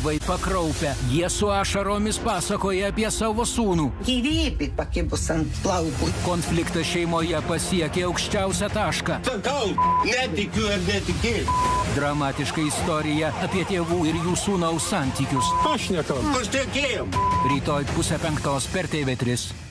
tėvai pakraupę. Jie su ašaromis pasakoja apie savo sūnų. Gyvybė pakibus ant plaukų. Konfliktas šeimoje pasiekė aukščiausią tašką. Sakau, netikiu ir netikėsiu. Dramatiška istorija apie tėvų ir jų sūnaus santykius. Aš nekau. Aš tekėjom. Rytoj pusę penktos per TV3.